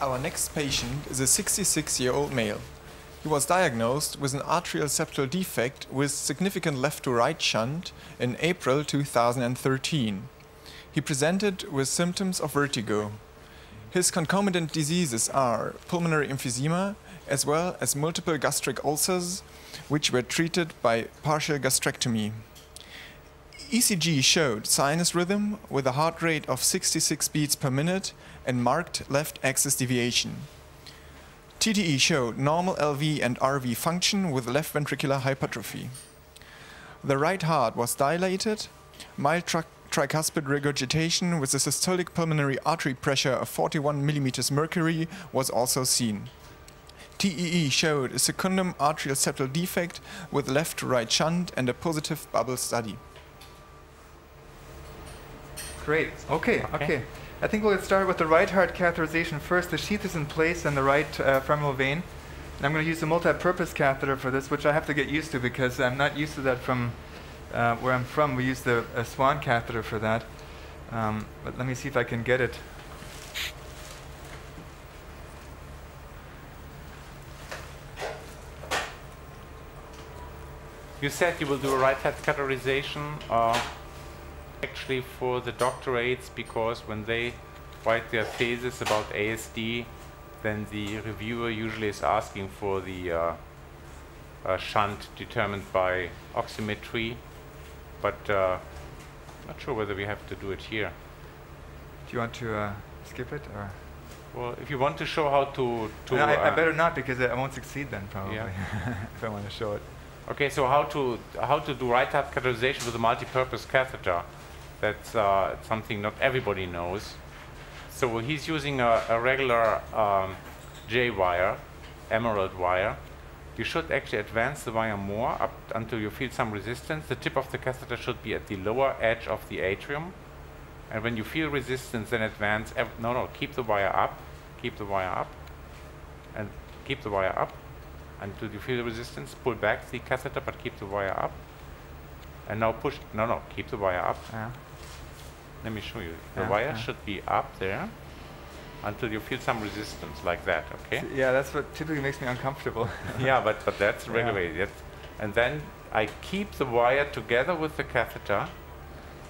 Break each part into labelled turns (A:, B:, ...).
A: Our next patient is a 66 year old male. He was diagnosed with an atrial septal defect with significant left to right shunt in April 2013. He presented with symptoms of vertigo. His concomitant diseases are pulmonary emphysema as well as multiple gastric ulcers, which were treated by partial gastrectomy. ECG showed sinus rhythm with a heart rate of 66 beats per minute and marked left axis deviation. TTE showed normal LV and RV function with left ventricular hypertrophy. The right heart was dilated, mild tri tricuspid regurgitation with a systolic pulmonary artery pressure of 41 millimeters mercury was also seen. TEE showed a secundum atrial septal defect with left to right shunt and a positive bubble study.
B: Great. Okay, okay. okay. I think we'll start with the right heart catheterization first. The sheath is in place in the right uh, femoral vein. And I'm going to use a multi-purpose catheter for this, which I have to get used to because I'm not used to that from uh, where I'm from. We use the Swan catheter for that. Um, but let me see if I can get it.
C: You said you will do a right heart catheterization. Uh, actually for the doctorates because when they write their thesis about ASD, then the reviewer usually is asking for the uh, uh, shunt determined by oximetry, but uh, not sure whether we have to do it here.
B: Do you want to uh, skip it or?
C: Well, if you want to show how to, to
B: I, I, better not because I won't succeed then probably yeah. if I want to show it.
C: Okay, so how to how to do right heart catheterization with a multi-purpose catheter? That's uh, something not everybody knows. So he's using a, a regular um, J wire, emerald wire. You should actually advance the wire more up until you feel some resistance. The tip of the catheter should be at the lower edge of the atrium. And when you feel resistance, then advance. no, no, keep the wire up. Keep the wire up. And keep the wire up until you feel the resistance. Pull back the catheter, but keep the wire up. And now push. No, no, keep the wire up. Yeah. Let me show you. The yeah, wire yeah. should be up there until you feel some resistance like that, okay?
B: Yeah, that's what typically makes me uncomfortable.
C: yeah, but, but that's regulated. Yeah. And then I keep the wire together with the catheter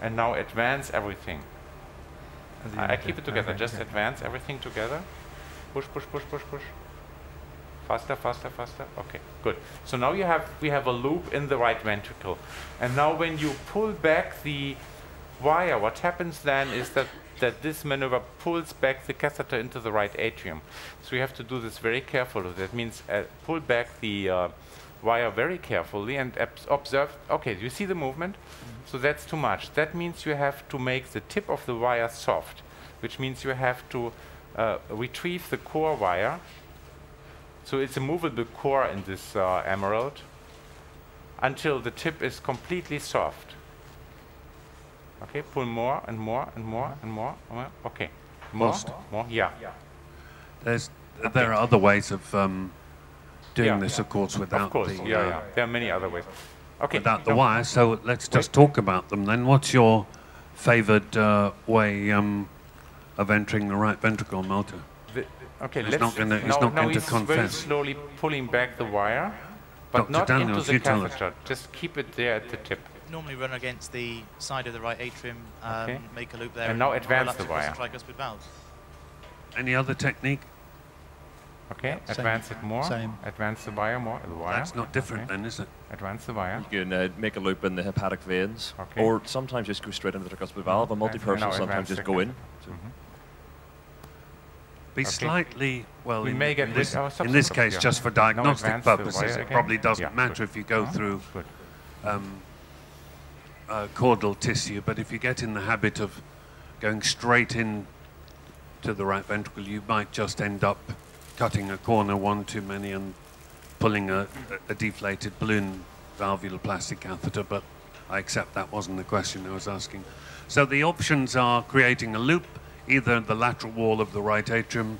C: and now advance everything. I, I keep it together, okay, just okay. advance everything together. Push, push, push, push, push. Faster, faster, faster. Okay, good. So now you have we have a loop in the right ventricle. And now when you pull back the wire, what happens then is that, that this maneuver pulls back the catheter into the right atrium. So you have to do this very carefully. That means uh, pull back the uh, wire very carefully and observe, okay, do you see the movement? Mm -hmm. So that's too much. That means you have to make the tip of the wire soft, which means you have to uh, retrieve the core wire. So it's a movable core in this uh, emerald until the tip is completely soft. Okay, pull more and more and more and more. Okay, more,
D: Most.
C: more. Yeah.
D: There's okay. there are other ways of um, doing yeah. this, of course, without
C: of course.
D: the.
C: Yeah, uh, yeah. There are many other ways. Okay.
D: Without the wire. So let's just talk about them then. What's your favoured uh, way um, of entering the right ventricle, Malte?
C: okay,
D: he's
C: let's.
D: Not gonna, he's
C: no,
D: not
C: no,
D: going
C: he's
D: to confess.
C: very slowly pulling back the wire, but
D: Dr.
C: not
D: Daniels,
C: into the catheter. Just keep it there at the tip
E: normally run against the side of the right atrium, um, okay. make a loop there.
C: And, and now advance the wire.
E: tricuspid valves.
D: Any other technique?
C: Okay, yeah, advance same. it more. Same. Advance the wire more. The wire.
D: That's not different okay. then, is it?
C: Advance the wire.
F: You can uh, make a loop in the hepatic veins, okay. or sometimes just go straight into the tricuspid valve. A multi-person sometimes just go in. So. Mm -hmm.
D: Be okay. slightly well.
C: We
D: in,
C: may get
D: in this, in this case, yeah. just for diagnostic purposes, it probably doesn't yeah, matter good. if you go through um, uh, chordal tissue, but if you get in the habit of going straight in to the right ventricle, you might just end up cutting a corner one too many and pulling a, a deflated balloon valvuloplastic catheter, but I accept that wasn't the question I was asking. So the options are creating a loop, either the lateral wall of the right atrium,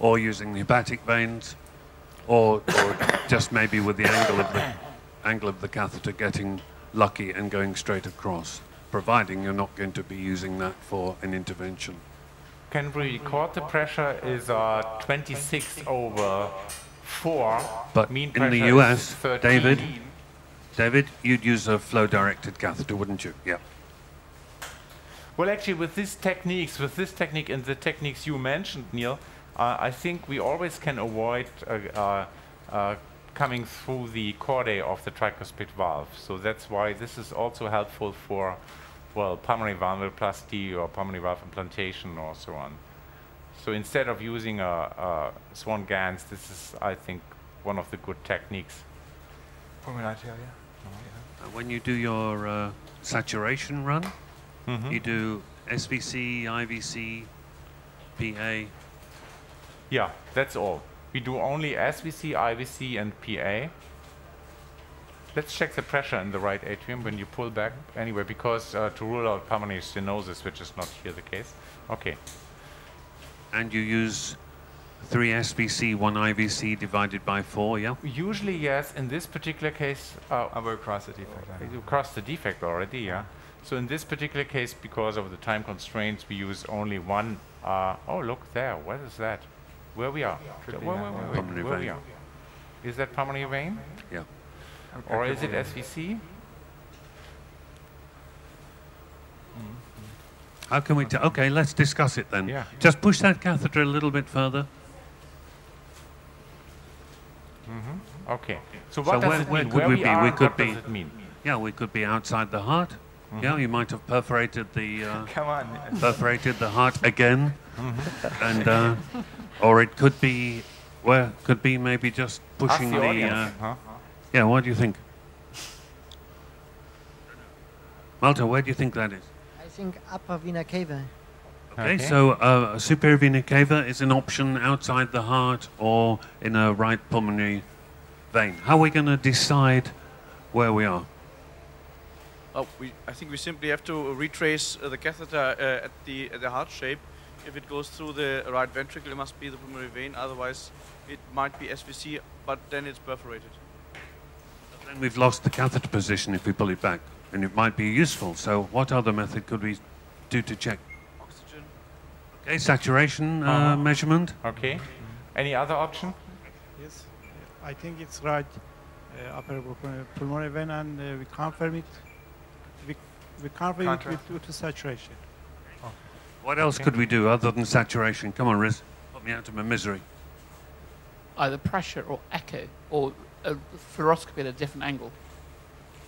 D: or using the hepatic veins, or, or just maybe with the angle of the angle of the catheter getting lucky and going straight across, providing you're not going to be using that for an intervention.
C: can we record the pressure is uh, 26 over 4.
D: But
C: mean
D: in the US, David, David, you'd use a flow-directed catheter, wouldn't you? Yeah.
C: Well, actually, with these techniques, with this technique and the techniques you mentioned, Neil, uh, I think we always can avoid uh, uh, uh coming through the chordae of the tricuspid valve. So that's why this is also helpful for, well, pulmonary valvuloplasty or pulmonary valve implantation or so on. So instead of using a, a Swan-Ganz, this is, I think, one of the good techniques.
B: Pulmonary
D: uh, when you do your uh, saturation run, mm -hmm. you do SVC, IVC, PA.
C: Yeah, that's all. We do only SVC, IVC, and PA. Let's check the pressure in the right atrium when you pull back anyway, because uh, to rule out pulmonary stenosis, which is not here the case. Okay.
D: And you use 3 SVC, 1 IVC divided by 4, yeah?
C: Usually, yes. In this particular case...
B: Uh, I will cross the defect.
C: You crossed the defect already, yeah? So in this particular case, because of the time constraints, we use only one... Uh, oh, look there. What is that? Where we are? Where, where, where, where, where we are? Is that pulmonary vein?
D: Yeah.
C: Okay. Or is it SVC?
D: How can we? tell? okay, let's discuss it then. Yeah. Just push that catheter a little bit further.
C: Mm -hmm. Okay. So what so does
D: where,
C: it
D: where
C: mean?
D: could
C: where
D: we, be?
C: we
D: could
C: be.
D: Yeah, we could be outside the heart. Mm -hmm. Yeah, you might have perforated the.
B: Uh, Come on.
D: Perforated the heart again, mm -hmm. and uh, or it could be, well, could be maybe just pushing
C: the.
D: the uh, huh? Yeah, what do you think? Malte, where do you think that is?
G: I think upper vena cava.
D: Okay, okay. so uh, superior vena cava is an option outside the heart or in a right pulmonary vein. How are we going to decide where we are?
H: Oh, we, I think we simply have to retrace uh, the catheter uh, at the at the heart shape if it goes through the right ventricle, it must be the pulmonary vein. Otherwise, it might be SVC, but then it's perforated.
D: Then we've lost the catheter position if we pull it back, and it might be useful. So what other method could we do to check?
H: Oxygen.
D: Okay, saturation uh, uh -huh. measurement.
C: Okay. Any other option?
I: Yes, I think it's right. Uh, upper pulmonary vein, and uh, we confirm it. We, we confirm it with, with saturation.
D: What else could we do other than saturation? Come on, Riz. Put me out of my misery.
J: Either pressure or echo or a fluoroscopy at a different angle.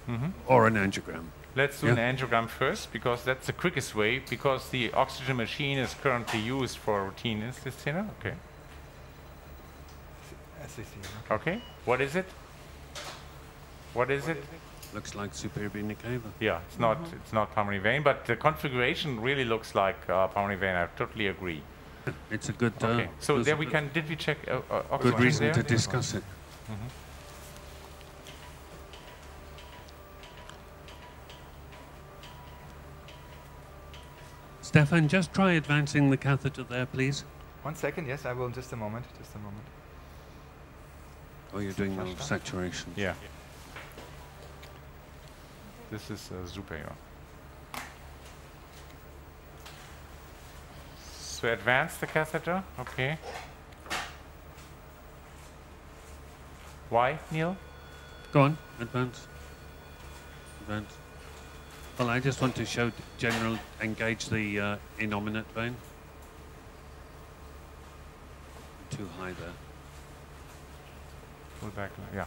D: Mm -hmm. Or an angiogram.
C: Let's do yeah. an angiogram first because that's the quickest way because the oxygen machine is currently used for routine instinct. Okay. Okay. What is it? What is it?
D: Looks like superior vena cava.
C: Yeah, it's not mm -hmm. it's not pulmonary vein, but the configuration really looks like uh, pulmonary vein. I totally agree.
D: It's a good. Uh,
C: okay, so there we can. Did we check? Uh, uh
D: good reason there? to discuss it. Mm -hmm. Stefan, just try advancing the catheter there, please.
B: One second, yes, I will in just a moment, just a moment.
D: Oh, you're doing the saturation.
C: Yeah. This is uh, super, So advance the catheter, okay. Why, Neil?
D: Go on, advance. Advance. Well, I just want to show general, engage the uh, innominate vein. Too high there.
C: Pull back, yeah.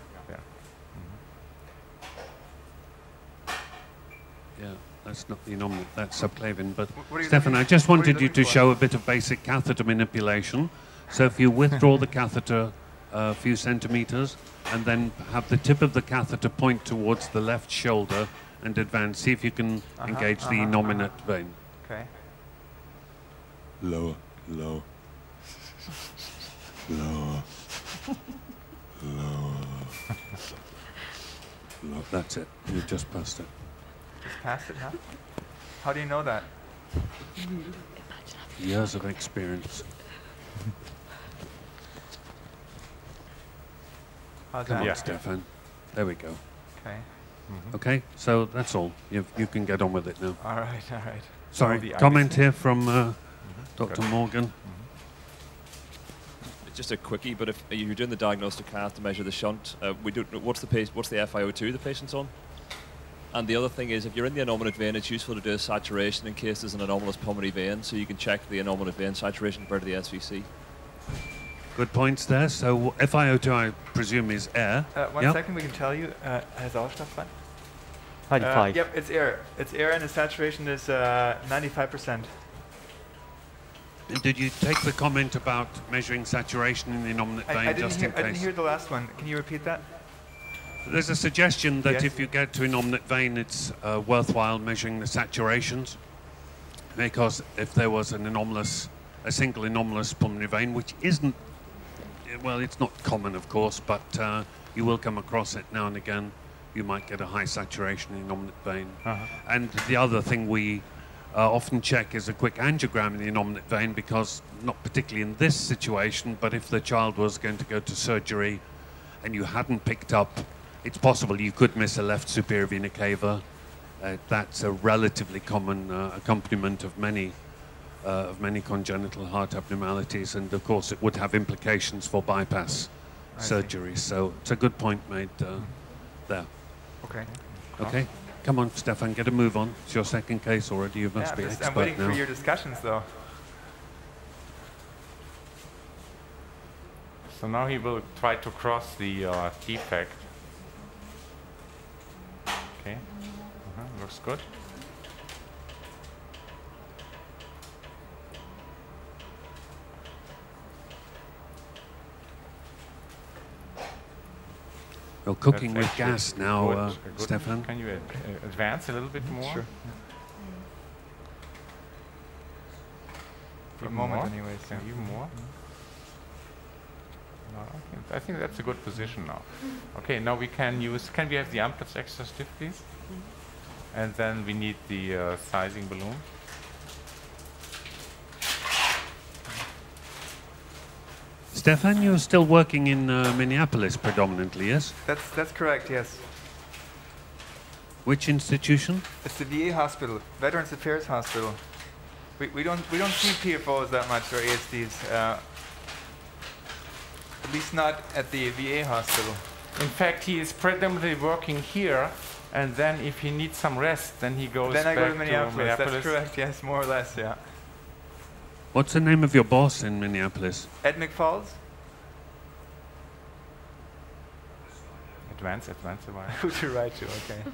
D: Yeah, that's not the anomaly, that's subclavian. But Stefan, I just wanted you to for? show a bit of basic catheter manipulation. So if you withdraw the catheter a few centimeters and then have the tip of the catheter point towards the left shoulder and advance, see if you can uh -huh, engage uh -huh, the innominate uh -huh. vein.
B: Okay.
D: Lower, lower. lower. lower. Lower. That's it. You just passed it.
B: Just pass it, huh? How do you know that?
D: Years of experience.
B: How's
D: Come
B: that?
D: on, Stefan. There we go.
B: Okay.
D: Mm -hmm. Okay, so that's all. you you can get on with it now.
B: All right, all right.
D: Sorry, comment here from uh, mm -hmm. Dr. Morgan. Mm -hmm.
F: Just a quickie, but if you're doing the diagnostic cath to measure the shunt, uh, we do. What's the pace, What's the FiO2 the patient's on? And the other thing is, if you're in the innominate vein, it's useful to do a saturation in case there's an anomalous pulmonary vein, so you can check the innominate vein saturation compared to the SVC.
D: Good points there. So FiO2, I presume, is air.
B: Uh, one
D: yep.
B: second, we can tell you. Uh, has Sauerstoff
K: 95.
B: Uh, yep, it's air. It's air, and the saturation is 95%.
D: Uh, did you take the comment about measuring saturation in the innominate vein
B: I, I
D: just
B: hear,
D: in case?
B: I didn't hear the last one. Can you repeat that?
D: There's a suggestion that
B: yes.
D: if you get to innominate vein, it's uh, worthwhile measuring the saturations, because if there was an anomalous, a single anomalous pulmonary vein, which isn't well, it's not common, of course, but uh, you will come across it now and again. You might get a high saturation in innominate vein. Uh-huh. And the other thing we uh, often check is a quick angiogram in the innominate vein because, not particularly in this situation, but if the child was going to go to surgery and you hadn't picked up, it's possible you could miss a left superior vena cava. Uh, that's a relatively common uh, accompaniment of many uh, of many congenital heart abnormalities, and of course it would have implications for bypass I surgery. See. So it's a good point made uh, there.
B: Okay.
D: Okay. Come on, Stefan, get a move on. It's your second case already. You must
B: yeah,
D: be
B: just,
D: expert
B: I'm waiting
D: now.
B: for your discussions, though.
C: So now he will try to cross the uh, defect. Okay, uh -huh. looks good.
D: Well, cooking That's with gas now, uh, Stefan.
C: Can you uh, advance a little bit more?
B: Sure. For a moment, more? anyways.
C: Yeah. Even more. No, I, think, I think that's a good position now. Okay, now we can use. Can we have the Amplatz extra stiff, please? And then we need the uh, sizing balloon.
D: Stefan, you're still working in uh, Minneapolis predominantly, yes?
B: That's, that's correct, yes.
D: Which institution?
B: It's the VA hospital, Veterans Affairs Hospital. We, we, don't, we don't see PFOs that much, or ASDs. Uh, at least not at the VA hospital.
C: In fact, he is predominantly working here, and then if he needs some rest, then he goes
B: then
C: back
B: I go to Minneapolis.
C: to Minneapolis.
B: That's correct, yes, more or less, yeah.
D: What's the name of your boss in Minneapolis?
B: Ed McFalls.
C: Advance, advance a while.
B: Who to write to, okay.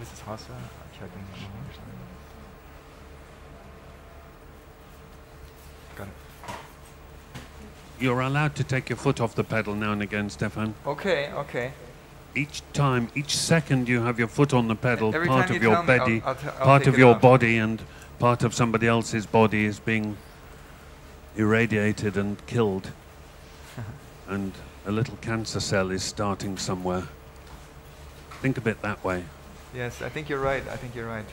B: Mrs. Hasse, Got it.
D: You're allowed to take your foot off the pedal now and again, Stefan.
B: Okay, okay
D: each time, each second you have your foot on the pedal,
B: Every
D: part
B: of
D: you your body,
B: I'll, I'll
D: part of your body and part of somebody else's body is being irradiated and killed. and a little cancer cell is starting somewhere. Think of it that way.
B: Yes, I think you're right. I think you're right.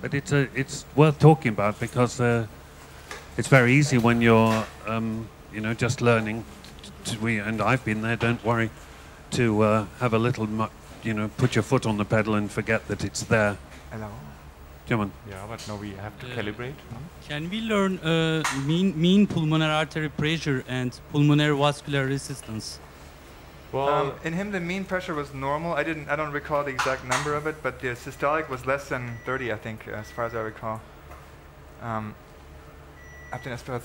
D: But it's a, it's worth talking about because uh, it's very easy when you're, um, you know, just learning we and I've been there. Don't worry, to uh, have a little, you know, put your foot on the pedal and forget that it's there.
B: Hello.
D: Come on.
C: Yeah, but now we have to uh, calibrate.
K: Can we learn uh, mean mean pulmonary artery pressure and pulmonary vascular resistance?
B: Well, um, in him the mean pressure was normal. I didn't. I don't recall the exact number of it, but the systolic was less than 30, I think, as far as I recall. Um,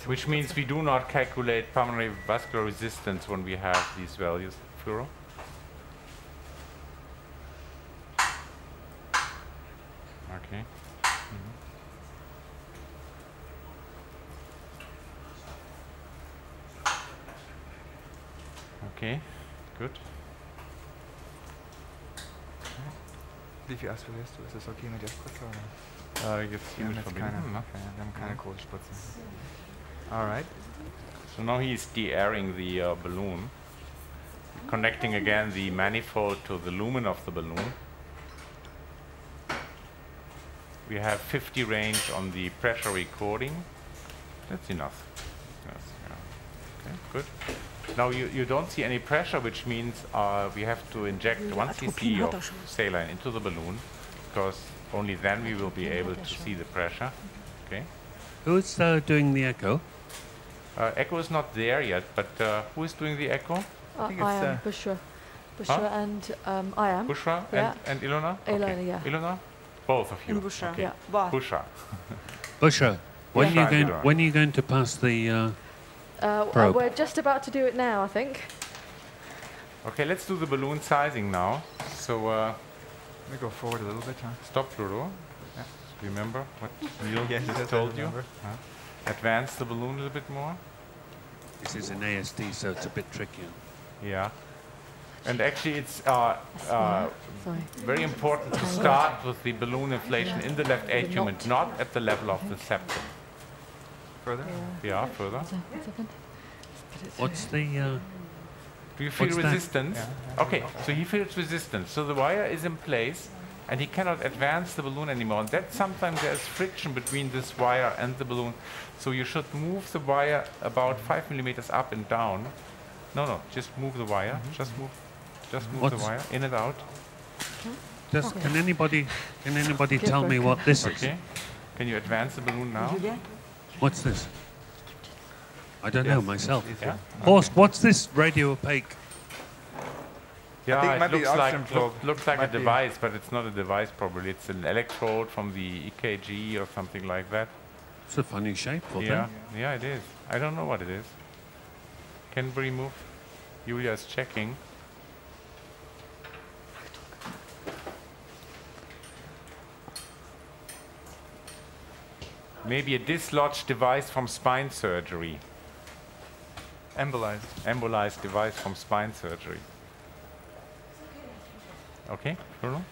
C: which means we do not calculate pulmonary vascular resistance when we have these values, Fluoro. Okay. Mm -hmm. Okay, good.
B: Wie viel aspirierst du? Ist es okay mit der Spritze oder?
C: Uh, jetzt hier
B: ja,
C: mit
B: keine, okay, wir haben keine Kohlspritze. All right.
C: So now he's de-airing the uh, balloon, connecting again the manifold to the lumen of the balloon. We have 50 range on the pressure recording. That's enough. Yes, yeah. Okay, good. Now you, you don't see any pressure, which means uh, we have to inject 1 cc of saline into the balloon, because only then we will be able to see the pressure. Okay.
D: Who's uh, doing the echo?
C: Uh, echo is not there yet, but uh, who is doing the echo?
L: I, think I am Bushra. Bushra huh? and um, I am.
C: Bushra yeah. and, and Ilona?
L: Ilona, okay. yeah.
C: Ilona? Both of you.
L: And Bushra,
C: okay.
L: yeah.
C: Bushra.
D: Bushra, when, yeah. are you going, when are you going to pass the uh,
L: uh,
D: probe?
L: We're just about to do it now, I think.
C: Okay, let's do the balloon sizing now. So, uh,
B: let me go forward a little bit, huh?
C: Stop, Fluoro. Yeah. Remember what Neil yes, just told you? Huh? Advance the balloon a little bit more.
D: This is an ASD, so it's a bit trickier.
C: Yeah. And actually, it's uh, uh, very important to start with the balloon inflation in the left atrium and not at the level of the septum.
B: Further?
C: Yeah, yeah further.
D: What's the... Uh,
C: Do you feel resistance? Yeah. Okay, so he feels resistance. So the wire is in place and he cannot advance the balloon anymore. And that sometimes there's friction between this wire and the balloon. So you should move the wire about five millimeters up and down. No, no, just move the wire. Mm -hmm. Just move, just move What's the wire in and out.
D: Just okay. can anybody can anybody tell me what this
C: okay. is? Can you advance the balloon now?
D: What's this? I don't yes. know myself. Yeah? Horst, what's this radio opaque?
C: Yeah, it, it looks like, look, looks like a device, but it's not a device probably. It's an electrode from the EKG or something like that.
D: It's a funny shape for
C: yeah.
D: them.
C: Yeah, it is. I don't know what it is. Can we remove? Julia is checking. Maybe a dislodged device from spine surgery.
B: Embolized.
C: Embolized device from spine surgery. Okay, Bruno?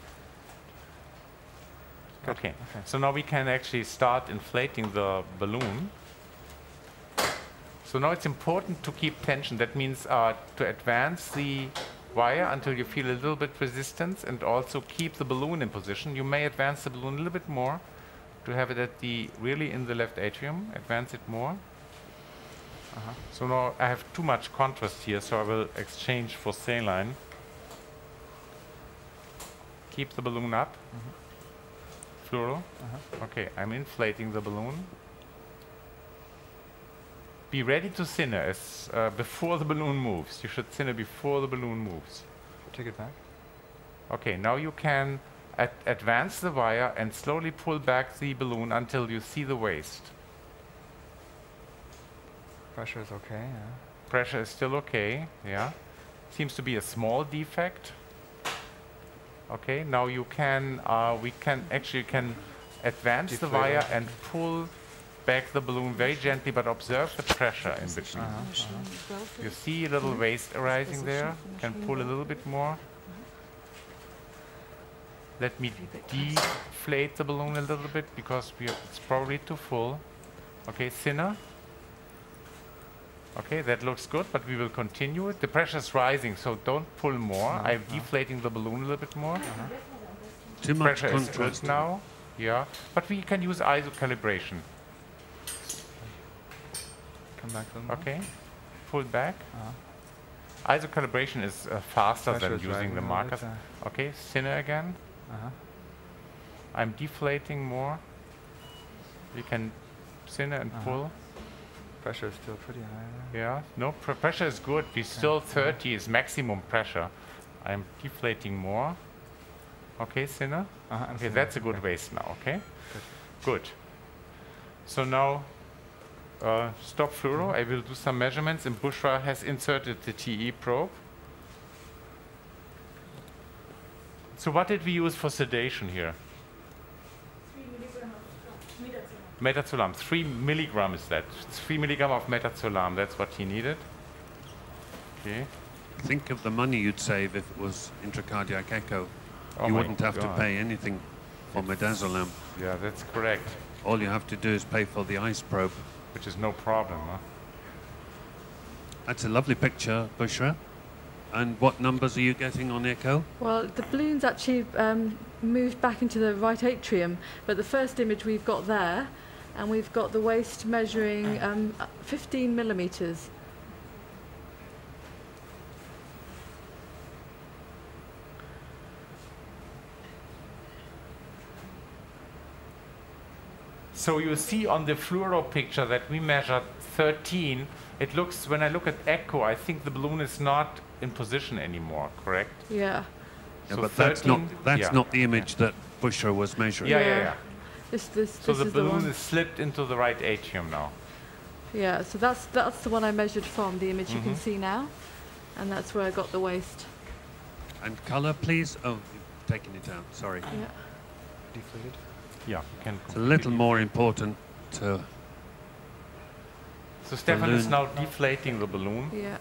C: Okay. okay, so now we can actually start inflating the balloon. So now it's important to keep tension. That means uh, to advance the wire until you feel a little bit resistance and also keep the balloon in position. You may advance the balloon a little bit more to have it at the really in the left atrium. Advance it more. Uh -huh. So now I have too much contrast here, so I will exchange for saline keep the balloon up. Mm -hmm. Fluoro. Uh -huh. Okay, I'm inflating the balloon. Be ready to thinner as uh, before the balloon moves. You should thinner before the balloon moves.
B: Take it back.
C: Okay, now you can advance the wire and slowly pull back the balloon until you see the waist.
B: Pressure is okay, yeah.
C: Pressure is still okay, yeah. Seems to be a small defect. Okay, now you can, uh, we can actually can advance Deflate the wire and pull back the balloon very gently, but observe the pressure in between. Uh -huh, uh -huh. You see a little waist arising there. Can pull a little bit more. Let me deflate the balloon a little bit because it's probably too full. Okay, thinner. Okay, that looks good, but we will continue it. The pressure is rising, so don't pull more. No, I'm no. deflating the balloon a little bit more. Uh -huh.
D: Too much
C: pressure is good now. Yeah, but we can use ISO calibration.
B: Come back a
C: little Okay, pull back. Uh -huh. ISO calibration is uh, faster pressure than using the markers. Okay, thinner again. Uh -huh. I'm deflating more. We can thinner and -huh. pull
B: pressure is still pretty high.
C: Yeah, no, pr pressure is good. We still 30 is maximum pressure. I'm deflating more. Okay, thinner? Uh -huh, okay, that's a good okay. waist now, okay? Good. good. So now, uh, stop fluoro. Mm -hmm. I will do some measurements and Bushra has inserted the TE probe. So what did we use for sedation here? Midazolam, three milligram is that. Three milligram of midazolam, that's what he needed. Okay.
D: Think of the money you'd save if it was intracardiac echo. Oh you wouldn't have God. to pay anything for midazolam.
C: Yeah, that's correct.
D: All you have to do is pay for the ice probe.
C: Which is no problem, huh?
D: That's a lovely picture, Bushra. And what numbers are you getting on echo?
L: Well, the balloon's actually um, moved back into the right atrium, but the first image we've got there and we've got the waist measuring um, 15 millimetres.
C: So you see on the fluoro picture that we measured 13. It looks, when I look at echo, I think the balloon is not in position anymore, correct?
L: Yeah.
D: yeah
C: so
D: but that's not, that's
C: yeah.
D: not the image yeah. that Bushra was measuring.
C: yeah, yeah. yeah.
L: This, this,
C: So
L: this
C: the
L: is the
C: balloon
L: one.
C: is slipped into the right atrium now.
L: Yeah, so that's that's the one I measured from, the image you can
D: Mhm.
L: see now. And that's where I got the waist.
D: And color, please. Oh, you've taken it out. Sorry.
L: Yeah.
B: Deflated.
C: Yeah, can
D: It's a little more important to.
C: So Stefan is now deflating the balloon.
L: Yeah.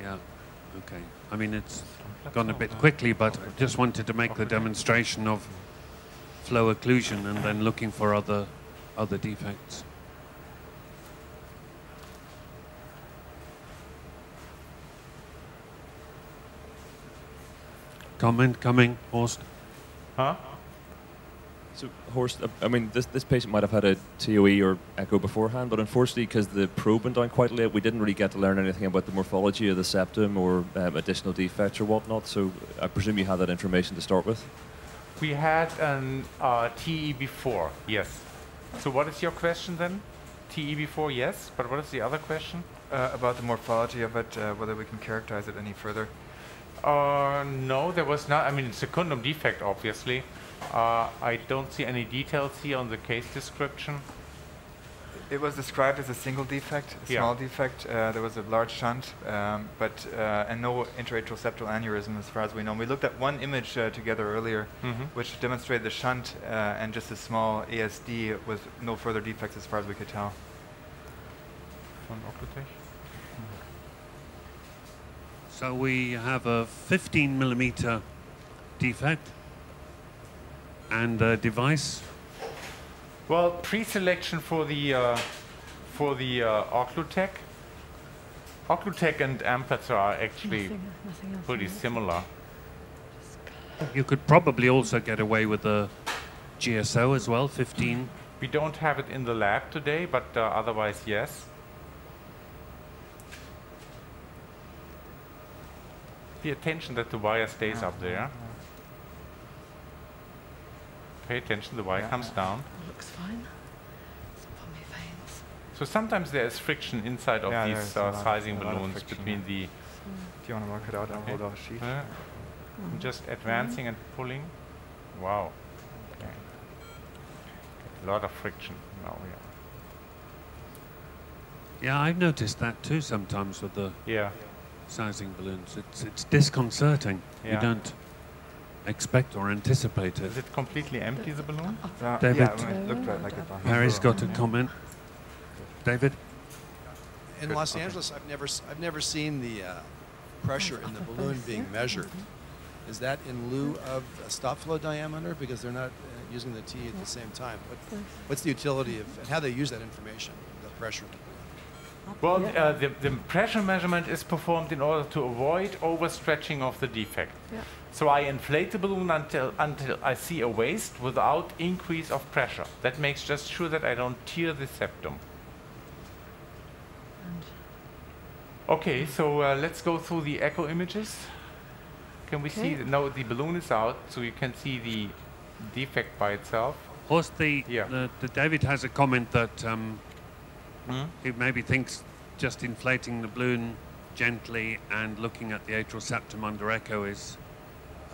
D: Yeah. Okay. I mean, it's gone a bit quickly, but I just wanted to make the demonstration of flow occlusion and then looking for other other defects. Comment coming, Horst.
C: Huh?
F: So, Horst, uh, I mean, this, this patient might have had a TOE or echo beforehand, but unfortunately, because the probe went down quite late, we didn't really get to learn anything about the morphology of the septum or um, additional defects or whatnot. So, I presume you had that information to start with.
C: We had an uh, TE before, yes. So what is your question then? TE before, yes, but what is the other question?
B: Uh, about the morphology of it, uh, whether we can characterize it any further.
C: Uh, no, there was not. I mean, secundum defect, obviously. Uh, I don't see any details here on the case description.
B: It was described as a single defect, a
C: Yeah.
B: small defect. Uh, there was a large shunt, um, but uh, and no intraatrial septal aneurysm as far as we know. We looked at one image uh, together earlier,
C: Mhm.
B: which demonstrated the shunt uh, and just a small ASD with no further defects as far as we could tell.
C: Von
D: So we have a 15 millimeter defect and a device.
C: Well, pre-selection for the uh, for the uh, Occlutech. Occlutech and Amplatzer are actually
L: Nothing- nothing else
C: pretty
L: on
C: similar.
D: You could probably also get away with the GSO as well, 15.
C: We don't have it in the lab today, but uh, otherwise, yes. Pay attention that the wire stays up there. Pay attention, the wire
B: Yeah.
C: comes down.
L: Looks fine. It's pommy veins.
C: So sometimes there is friction inside of
B: Yeah,
C: these uh,
B: lot
C: sizing
B: a lot of
C: balloons between
B: yeah.
C: the
B: Do you want to work it out? I'll
C: Okay.
B: hold off sheet.
C: Uh, I'm just advancing and pulling. Wow. Okay. A lot of friction now, yeah.
D: Yeah, I've noticed that too sometimes with the
C: Yeah.
D: sizing balloons. It's, it's disconcerting.
C: Yeah.
D: You don't expect or anticipate
C: Is
D: it.
C: it completely empty, the balloon?
B: Uh,
D: David?
B: Yeah, I mean, it looked right like it.
D: Harry's got a comment. David?
M: In
D: Good,
M: Los
D: okay.
M: Angeles, I've never, s- I've never seen the uh, pressure in the balloon being measured. Is that in lieu of a stop flow diameter because they're not uh, using the T at the same time? What, what's the utility of and how they use that information, the pressure? In the?
C: Well, uh, the, the pressure measurement is performed in order to avoid overstretching of the defect.
L: Yeah.
C: So I inflate the balloon until, until I see a waist without increase of pressure. That makes just sure that I don't tear the septum. Okay, so uh, let's go through the echo images. Can we see?
L: Okay.
C: The, no, the balloon is out, so you can see the defect by itself.
D: Horst, the,
C: Yeah.
D: the, the David has a comment that um,
C: Hmm?
D: he maybe thinks just inflating the balloon gently and looking at the atrial septum under echo is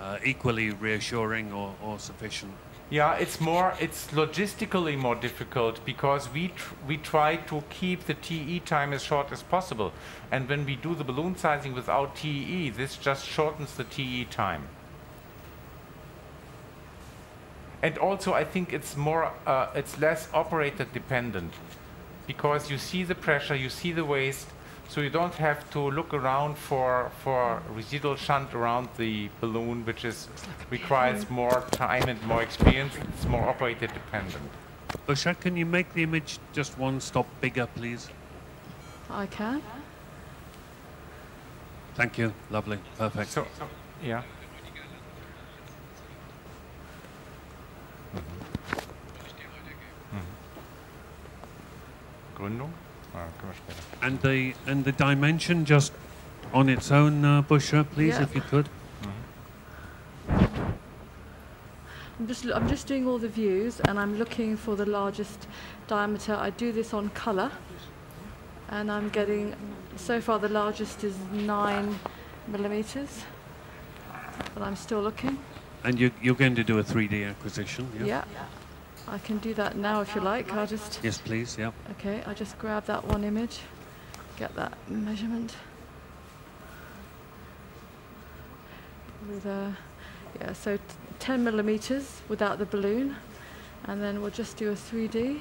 D: uh, equally reassuring or, or sufficient.
C: Yeah, it's more, it's logistically more difficult because we tr- we try to keep the TE time as short as possible, and when we do the balloon sizing without TE, this just shortens the TE time. And also, I think it's more, uh, it's less operator dependent because you see the pressure, you see the waist, so you don't have to look around for for residual shunt around the balloon, which is requires more time and more experience. It's more operator dependent.
D: Bushra, can you make the image just one stop bigger, please?
L: I can.
D: Thank you. Lovely. Perfect.
C: So, yeah. Gründung? Ah, können wir später.
D: And the and the dimension just on its own, uh, Bushra, please,
L: Yeah.
D: if you could.
L: I'm just, I'm just doing all the views and I'm looking for the largest diameter. I do this on colour and I'm getting, so far the largest is 9 millimetres, but I'm still looking.
D: And you, you're going to do a 3D acquisition, yeah?
L: Yeah. I can do that now if you like. I'll just...
D: Yes, please, yeah.
L: Okay, I'll just grab that one image, get that measurement. With a, yeah, so 10 millimeters without the balloon. And then we'll just do a 3D.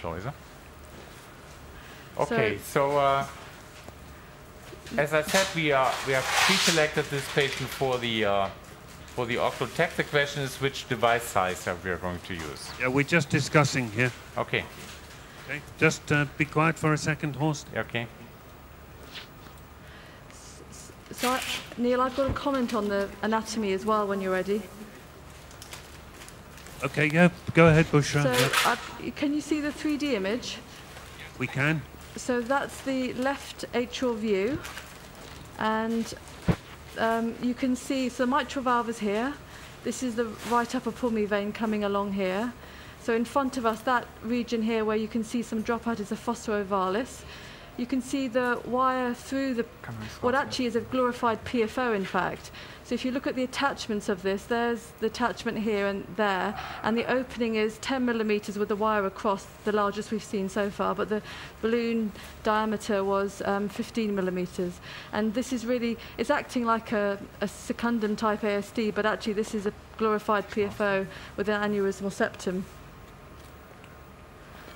C: Schleuse. Okay, so, so uh, as I said, we are we have pre-selected this patient for the uh, for the Occlutech. The question is which device size are we are going to use?
D: Yeah, we're just discussing here.
C: Okay.
D: Okay. Just uh, be quiet for a second, Horst.
C: Okay.
L: So, I, Neil, I've got a comment on the anatomy as well when you're ready.
D: Okay, yeah, go ahead, Bushra.
L: So,
D: yeah.
L: can you see the 3D image?
D: We can.
L: So that's the left atrial view, and um, you can see, so the mitral valve is here. This is the right upper pulmonary vein coming along here. So in front of us, that region here where you can see some dropout is a fossa ovalis. You can see the wire through the, what actually is a glorified PFO in fact. So if you look at the attachments of this, there's the attachment here and there, and the opening is 10 millimeters with the wire across, the largest we've seen so far, but the balloon diameter was um, 15 millimeters. And this is really, it's acting like a, a secundum type ASD, but actually this is a glorified PFO with an aneurysmal septum.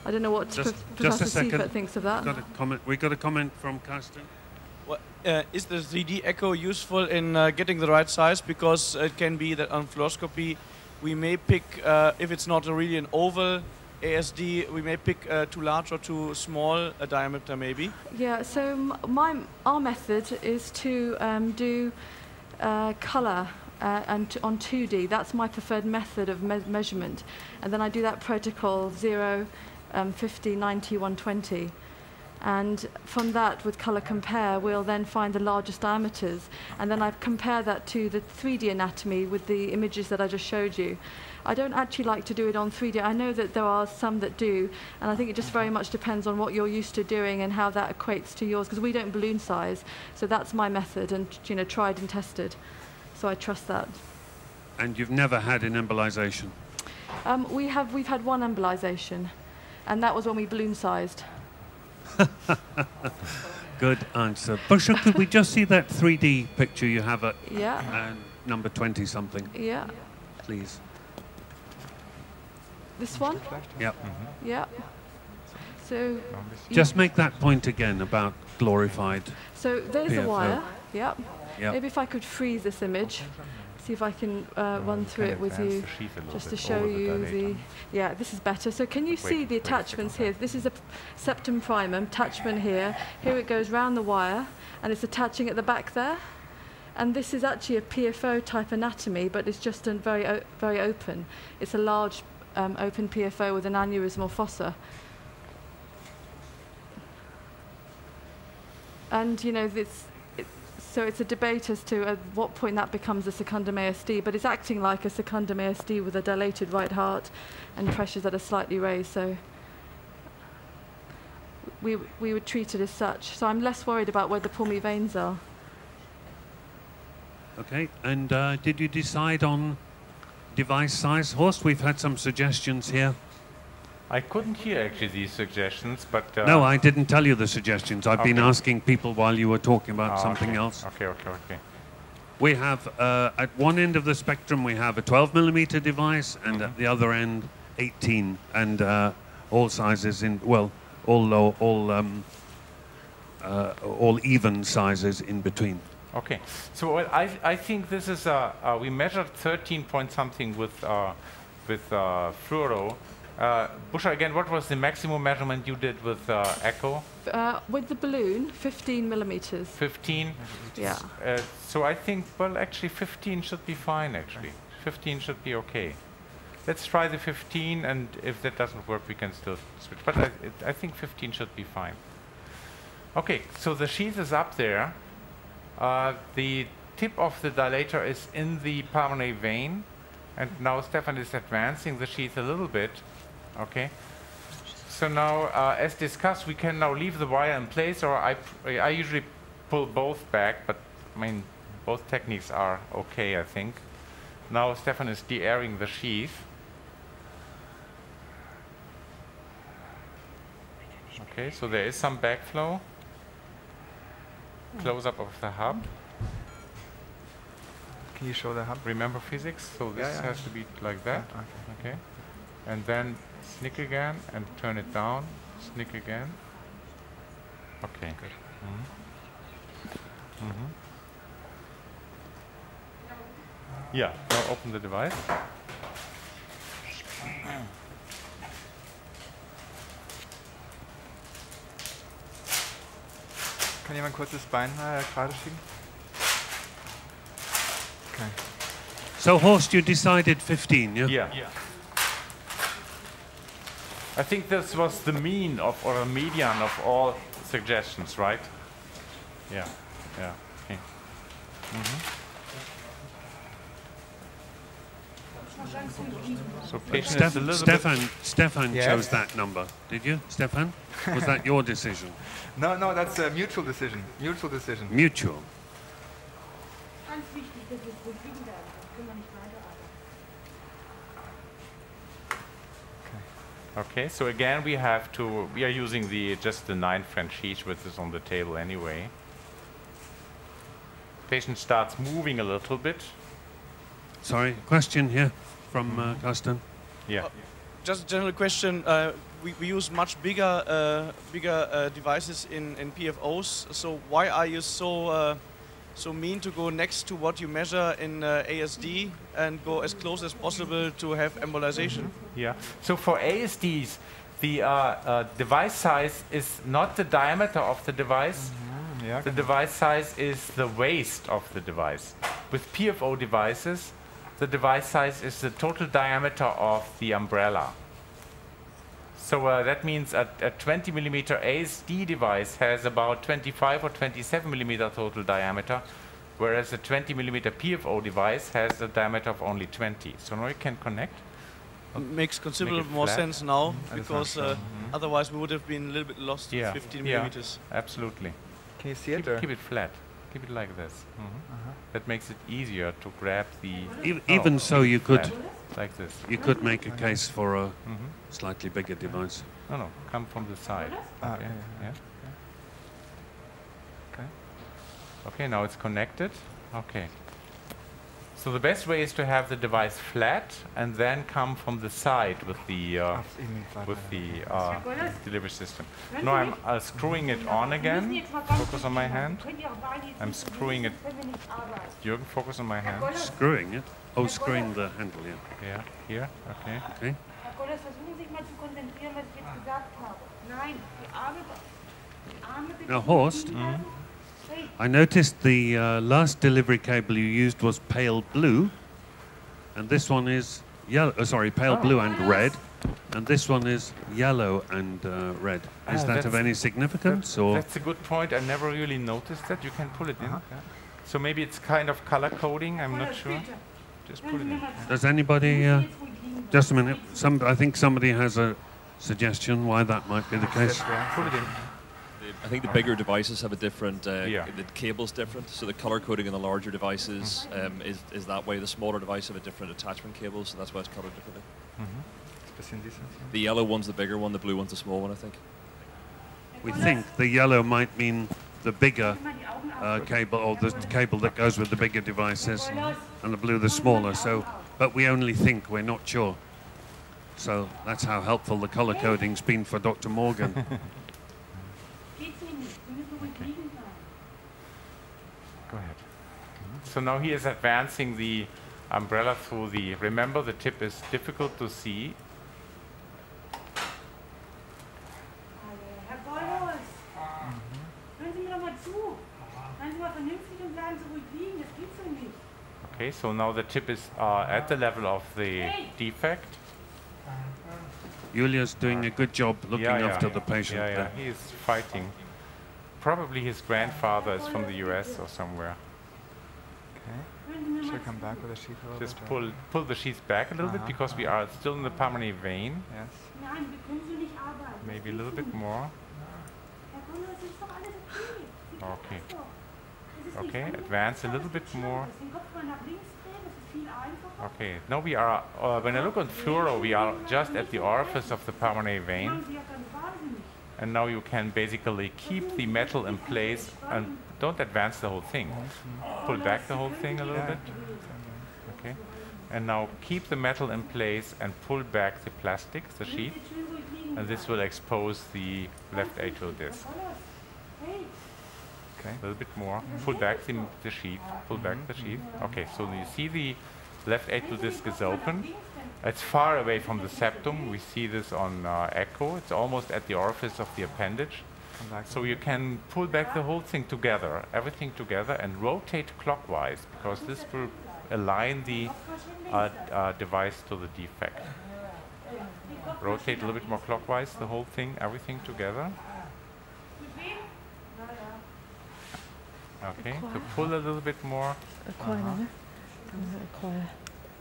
L: I don't know what
D: just,
L: Professor
D: Sievert
L: thinks of that.
D: Got a comment. We got a comment from Carsten.
H: Uh, is the 3D echo useful in uh, getting the right size? Because it can be that on fluoroscopy we may pick, uh, if it's not really an oval ASD, we may pick uh, too large or too small a diameter maybe.
L: Yeah, so my, our method is to um, do uh, color uh, and on 2D. That's my preferred method of me measurement. And then I do that protocol 0, um, 50, 90, 120. And from that, with color compare, we'll then find the largest diameters. And then I compare that to the 3D anatomy with the images that I just showed you. I don't actually like to do it on 3D. I know that there are some that do, and I think it just very much depends on what you're used to doing and how that equates to yours, because we don't balloon size. So that's my method, and you know, tried and tested. So I trust that.
D: And you've never had an embolization?
L: Um, we have, we've had one embolization, and that was when we balloon sized.
D: Good answer. Bushra, could we just see that 3D picture you have at
L: yeah.
D: uh, number 20 something?
L: Yeah.
D: Please.
L: This one?
D: Yep.
L: Mm -hmm. Yeah. So.
D: Just make that point again about glorified.
L: So there's
D: PFO.
L: the wire. Yep.
D: Yep.
L: Maybe if I could freeze this image see if I can uh, run through it with you just to show you the, the, yeah this is better. So can you wait, see the attachments here? This is a septum primum attachment here. Here it goes round the wire and it's attaching at the back there. And this is actually a PFO type anatomy but it's just very very open. It's a large um, open PFO with an aneurysmal fossa. And you know this so it's a debate as to at what point that becomes a secundum ASD, but it's acting like a secundum ASD with a dilated right heart and pressures that are slightly raised. So we, we would treat it as such. So I'm less worried about where the pulmonary veins are.
D: Okay, and uh, did you decide on device size? Horst, we've had some suggestions here.
C: I couldn't hear actually these suggestions, but uh,
D: no, I didn't tell you the suggestions. I've okay. been asking people while you were talking about
C: oh,
D: something
C: okay.
D: else.
C: Okay, okay, okay.
D: We have uh, at one end of the spectrum we have a 12 millimeter device, and mm -hmm. at the other end 18, and uh, all sizes in well, all low, all um, uh, all even sizes in between.
C: Okay, so I I think this is uh, uh, we measured 13 point something with with fluoro. Uh, Bushra, again, what was the maximum measurement you did with uh, echo?
L: Uh, with the balloon, 15 millimeters.
C: 15?
L: Yeah.
C: Uh, so I think, well, actually 15 should be fine, actually. 15 should be okay. Let's try the 15, and if that doesn't work, we can still switch. But I, it, I think 15 should be fine. Okay, so the sheath is up there. Uh, the tip of the dilator is in the pulmonary vein. And now Stefan is advancing the sheath a little bit. Okay. So now, uh, as discussed, we can now leave the wire in place, or I, I usually pull both back, but I mean, both techniques are okay, I think. Now Stefan is de-airing the sheath. Okay, so there is some backflow. Close up of the hub.
B: Can you show the hub?
C: Remember physics? So this
B: yeah, yeah.
C: has to be like that.
B: Okay.
C: okay. And then snick again and turn it down. Sneak again. Okay. Good. Mm -hmm. Mm -hmm. Yeah, now open the device.
B: Kann jemand kurz das Bein äh, gerade schieben? Okay.
D: So Horst, you decided 15, yeah?
C: Yeah. yeah. I think this was the mean of, or a median of all suggestions, right? Yeah, yeah, okay. Mm -hmm. So patient is a little
D: Stefan, Stefan
B: Yes.
D: chose that number, did you, Stefan? Was that your decision?
B: No, no, that's a mutual decision. Mutual decision.
D: Mutual.
N: Ganz wichtig, dass wir es befinden werden. Dann können wir nicht weiterarbeiten.
C: Okay, so again we have to, we are using the just the nine French sheet which is on the table anyway. Patient starts moving a little bit.
D: Sorry, question here from uh, Carsten.
C: Yeah.
H: Just a general question. Uh, we, we use much bigger uh, bigger uh, devices in, in PFOs. So why are you so uh, so mean to go next to what you measure in uh, ASD and go as close as possible to have embolization?
C: Yeah. So for ASDs, the uh, uh, device size is not the diameter of the device.
B: Yeah,
C: The device size is the waist of the device. With PFO devices, the device size is the total diameter of the umbrella. So uh, that means a, a 20 millimeter ASD device has about 25 or 27 millimeter total diameter, whereas a 20 millimeter PFO device has a diameter of only 20. So now you can connect.
H: Makes considerable
C: it
H: more
C: flat.
H: sense now
C: That is
H: because uh,
C: so. Mhm.
H: otherwise we would have been a little bit lost
C: Yeah,
H: with 15
C: yeah,
H: millimeters.
C: absolutely.
B: Can you see it?
C: Keep,
B: or-
C: keep it flat. Keep it like this. Mhm.
B: Uh-huh.
C: That makes it easier to grab the.
D: Even,
C: Oh,
D: so, you could
C: like this.
D: You could make a case for a
C: Mhm.
D: slightly bigger device.
C: No, no, come from the side.
B: Ah,
C: okay.
B: okay,
C: Yeah. Okay. Okay, now it's connected. Okay. So the best way is to have the device flat and then come from the side with the uh,
B: Ach, irgendwie flat,
C: with the uh, delivery system.
N: Hören
C: Now I'm uh, screwing it on again.
N: jetzt mal ganz
C: Focus on my hand.
N: Könnt ihr Ihre Beine jetzt
C: I'm screwing it.
N: lösen, wenn wir.
C: Jürgen, focus on my hand.
D: Screwing it? Oh, screwing the handle, yeah.
C: Yeah, here. Okay.
D: Okay.
N: Herr Gottes, versuchen Sie sich mal zu konzentrieren, was ich jetzt gesagt habe. Nein, die Arme, die Arme bitte
D: Now, Horst,
N: liegen lassen.
D: I noticed the uh, last delivery cable you used was pale blue, and this one is yellow. Uh, sorry, pale blue and red, and this one is yellow and uh, red. Is
C: Ah,
D: that of any significance, or
C: That's a good point. I never really noticed that. You can pull it in. So maybe it's kind of color coding. I'm not sure. Just pull it in.
D: does anybody? Uh,
N: müssen jetzt ruhig liegen bleiben.
D: just a minute. Some, I think somebody has a suggestion why that might be the case.
C: Pull it in.
F: I think the bigger devices have a different, uh,
C: Yeah.
F: the cable's different, so the color coding in the larger devices um, is, is that way. The smaller device have a different attachment cable, so that's why it's colored differently.
B: Bisschen distanzieren.
F: The yellow one's the bigger one, the blue one's the small one, I think.
D: We think the yellow might mean the bigger
N: Mal die Augen
D: uh, cable, or the cable that goes with the bigger devices, and the blue the smaller. So, but we only think we're not sure. So that's how helpful the color coding's been for Dr. Morgan.
C: So now he is advancing the umbrella through the. Remember, the tip is difficult to see.
N: Herr Goldhaus, hören Sie mir doch mal zu. Seien Sie mal vernünftig und bleiben Sie ruhig liegen. Das geht so nicht.
C: Okay, so now the tip is uh, at the level of the defect.
D: Julia's doing a good job looking
C: yeah, yeah.
D: after the patient
C: Yeah, yeah,
D: there.
C: he is fighting. probably his grandfather is from the US or somewhere.
B: Okay. Should I come back with the sheath a little
C: Just
B: bit?
C: pull pull the sheath back a little
B: Uh-huh,
C: bit because we are still in the pulmonary vein.
B: Yes.
N: Nein, wir können so nicht arbeiten.
C: Maybe a little bit more.
N: Herr Konrad, das ist doch alles okay.
C: Okay.
N: das doch. Es ist
C: Okay,
N: nicht
C: advance a little bit more.
N: schön. Den Kopf mal nach links drehen, das ist viel einfacher.
C: Okay, now we are, uh, when I look on fluoro, we are just at the orifice of the pulmonary vein.
N: Machen Sie ja ganz wahnsinnig.
C: And now you can basically keep the metal in place and don't advance the whole thing. Pull back the whole thing a little bit. Okay. And now keep the metal in place and pull back the plastic, the sheet. And this will expose the left atrial disc. Okay. A little bit more. Pull back the, the sheet. Pull back the sheet. Okay, so you see the left atrial disc is open. It's far away from the septum. We see this on uh, echo. It's almost at the orifice of the appendage. So you can pull back the whole thing together, everything together, and rotate clockwise because this will align the uh, uh, device to the defect. Rotate a little bit more clockwise, the whole thing, everything together. Okay, to pull a little bit more.
L: Acquire.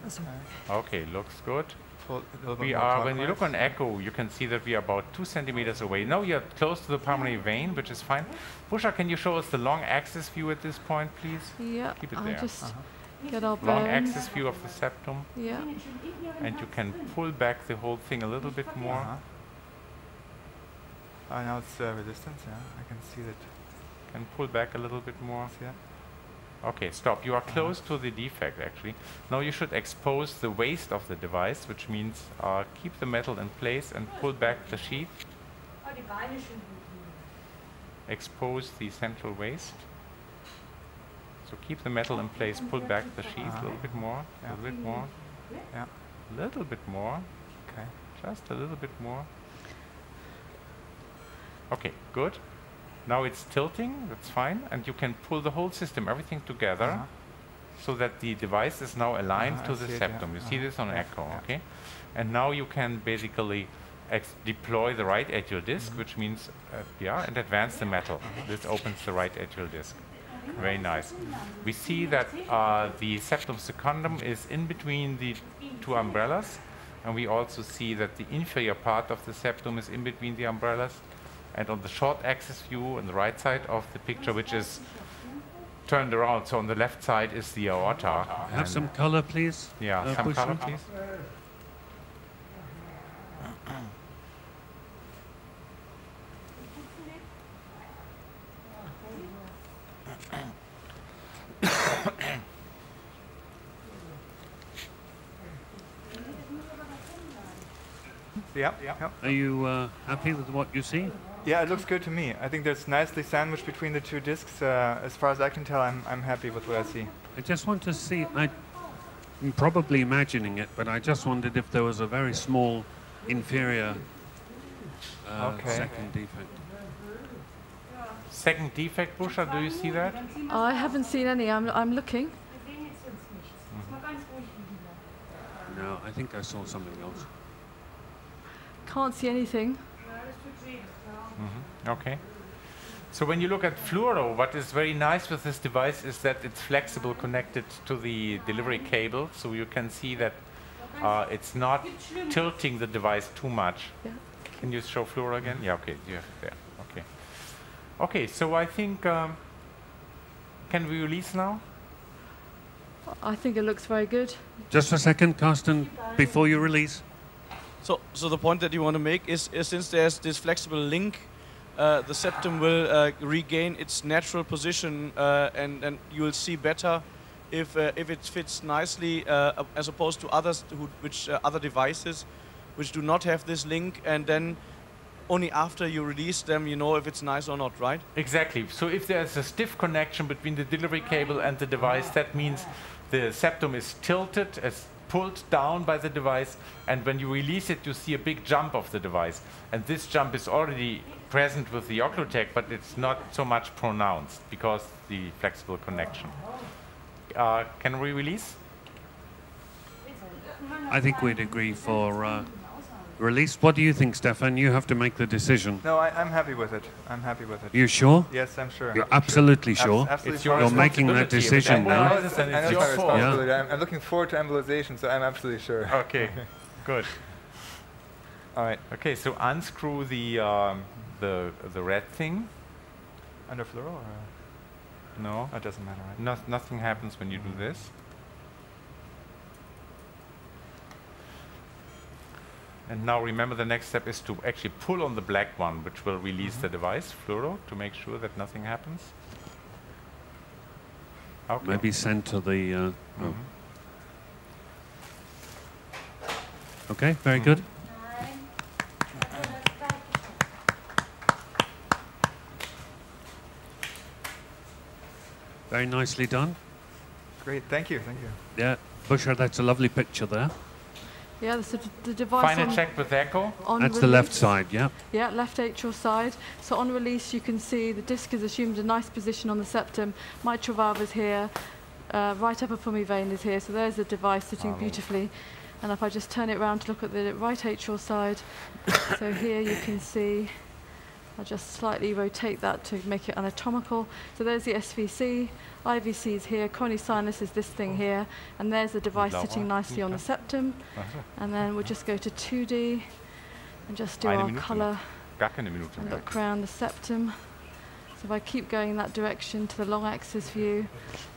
L: Also.
C: Okay, looks good.
B: Pull a little bit
C: We are, when you look on echo, you can see that we are about two centimeters away. Now you're close to the pulmonary vein, which is fine. Bushra, can you show us the long axis view at this point, please?
L: Yeah,
C: Keep it
L: I'll
C: there.
L: just get our
C: Long
L: bearings.
C: axis view of the septum.
L: Yeah.
C: And you can pull back the whole thing a little bit more.
B: Uh-huh. Oh, now it's uh, resistance, yeah. I can see that.
C: Can pull back a little bit more.
B: Yeah.
C: Okay, stop. You are close to the defect, actually. Now you should expose the waist of the device, which means uh, keep the metal in place and pull back the sheath.
N: Die Beine schön gut liegen.
C: Expose the central waist. So keep the metal in place, pull back the sheath a little bit more, a little bit more,
B: Yeah.
C: a little bit more.
B: Okay.
C: Just a little bit more. Okay, good. Now it's tilting, that's fine, and you can pull the whole system, everything together,
B: Uh-huh.
C: so that the device is now aligned
B: Uh-huh,
C: to
B: I
C: the
B: it, yeah.
C: septum. You see
B: Uh-huh.
C: this on echo,
B: yeah.
C: okay? And now you can basically ex- deploy the right atrial disk,
B: Mm-hmm.
C: which means, uh, yeah, and advance the metal.
B: Uh-huh.
C: This opens the right atrial disc. Very nice. We see that uh, the septum secundum is in between the two umbrellas, and we also see that the inferior part of the septum is in between the umbrellas. And on the short axis view on the right side of the picture, which is turned around, so on the left side is the aorta.
D: Have some color, please.
C: Yeah,
D: uh,
C: some color,
D: Bushra.
C: please.
B: Yeah, yeah.
D: Are you uh, happy with what you see?
B: Yeah, it looks good to me. I think there's nicely sandwiched between the two discs. Uh, as far as I can tell, I'm, I'm happy with what I see.
D: I just want to see. I, I'm probably imagining it, but I just wondered if there was a very small inferior uh,
B: Okay.
D: second defect.
C: Second defect, Bushra, do you see that?
L: I haven't seen any. I'm, I'm looking.
N: Wir sehen jetzt sonst nichts. Mal ganz ruhig liegen lassen.
D: No, I think I saw something else.
L: Can't see anything.
N: Ja, das tut weh. Ja.
C: Mhm, Okay. So when you look at fluoro, what is very nice with this device is that it's flexible connected to the delivery cable, so you can see that uh, it's not tilting the device too much.
L: Yeah.
C: Can you show fluoro again? Yeah, okay, you have it there. Okay. Okay, so I think, um, can we release now?
L: I think it looks very good.
D: Just a second, Carsten, before you release.
H: So, so the point that you want to make is, is since there's this flexible link, uh, the septum will uh, regain its natural position, uh, and and you will see better if uh, if it fits nicely uh, as opposed to others who, which other devices which do not have this link, and then only after you release them you know if it's nice or not, right?
C: Exactly. So if there's a stiff connection between the delivery cable and the device, that means the septum is tilted, is pulled down by the device, and when you release it, you see a big jump of the device. And this jump is already present with the Occlutech, but it's not so much pronounced because the flexible connection. Uh, can we release?
D: I think we'd agree for uh, release. What do you think, Stefan? You have to make the decision.
B: No, I, am happy with it. I'm happy with it.
D: You sure?
B: Yes, I'm sure.
D: You're absolutely sure.
B: Abs absolutely
D: it's your You're making that decision now.
B: I know it's, I know it's my responsibility. Yeah. I'm, I'm, looking forward to embolization, so I'm absolutely sure.
C: Okay, good. All right. Okay, so unscrew the um, the the red thing.
B: Under fluoro? Or?
C: No.
B: It doesn't matter, right?
C: No, nothing happens when you do this. And now remember the next step is to actually pull on the black one, which will release mm -hmm. the device, fluoro, to make sure that nothing happens.
D: Okay. Maybe send to the... Uh, mm -hmm. oh. Okay, very mm -hmm. good. Very nicely done.
B: Great, thank you, thank you.
D: Yeah, Bushra, that's a lovely picture there.
L: Yeah, so the device.
C: Final check with echo.
D: That's release. the left side, yeah.
L: Yeah, left atrial side. So on release, you can see the disc has assumed a nice position on the septum. Mitral valve is here. Uh, right upper pulmonary vein is here. So there's the device sitting oh. beautifully. And if I just turn it around to look at the right atrial side, so here you can see I'll just slightly rotate that to make it anatomical. So there's the SVC, IVC is here, coronary sinus is this thing here, and there's the device sitting nicely on the septum. And then we'll just go to 2D and just do our colour and look around the septum. So if I keep going in that direction to the long axis view,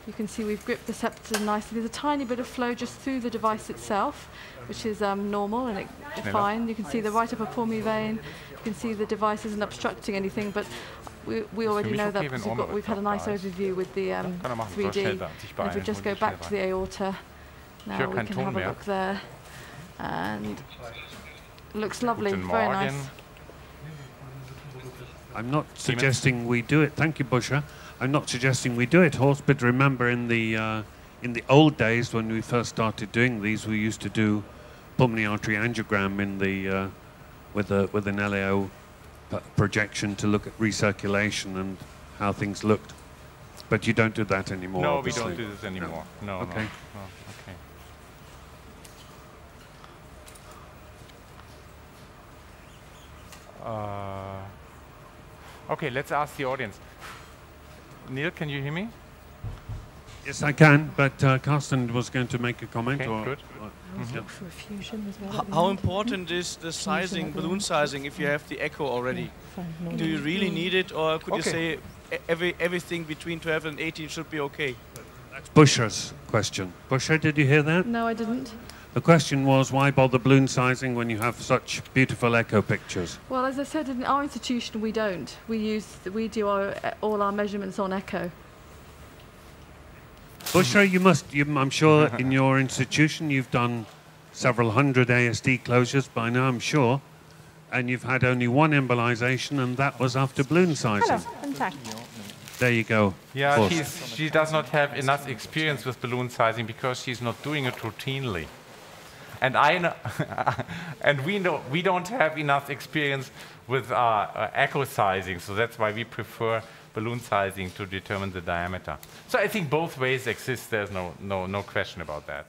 L: you can see we've gripped the septum nicely. There's a tiny bit of flow just through the device itself, which is um, normal and fine. You can see the right upper pulmonary vein. You can see the device isn't obstructing anything, but we, we already know that because we've, got, we've had a nice overview with the um, 3D. And if we just go back to the aorta, now we can have a look there. And looks lovely, very nice.
D: I'm not suggesting we do it. Thank you, Bushra. I'm not suggesting we do it, Horst, but remember in the uh, in the old days when we first started doing these, we used to do pulmonary artery angiogram in the uh, with a with an LAO projection to look at recirculation and how things looked. But you don't do that anymore.
C: No,
D: obviously.
C: we don't do this anymore. No. no
D: okay.
C: No, okay. Uh, Okay, let's ask the audience. Neil, can you hear me?
D: Yes, I can, but uh, Carsten was going to make a comment.
C: Okay,
D: or,
C: good.
L: Or mm -hmm.
H: well How important is the sizing, balloon sizing, if you have the echo already? Do you really need it, or could okay. you say every everything between 12 and 18 should be okay?
D: That's Bushra's question. Bushra, did you hear that?
L: No, I didn't.
D: The question was, why bother balloon sizing when you have such beautiful echo pictures?
L: Well, as I said, in our institution, we don't. We use, we do our, all our measurements on echo.
D: Bushra, you must, you, I'm sure in your institution you've done several hundred ASD closures by now, I'm sure, and you've had only one embolization, and that was after balloon sizing.
N: Hello,
D: there you go.
C: Yeah, she does not have enough experience with balloon sizing because she's not doing it routinely. And I know, and we know we don't have enough experience with uh, uh, echo sizing, so that's why we prefer balloon sizing to determine the diameter. So I think both ways exist. There's no no no question about that.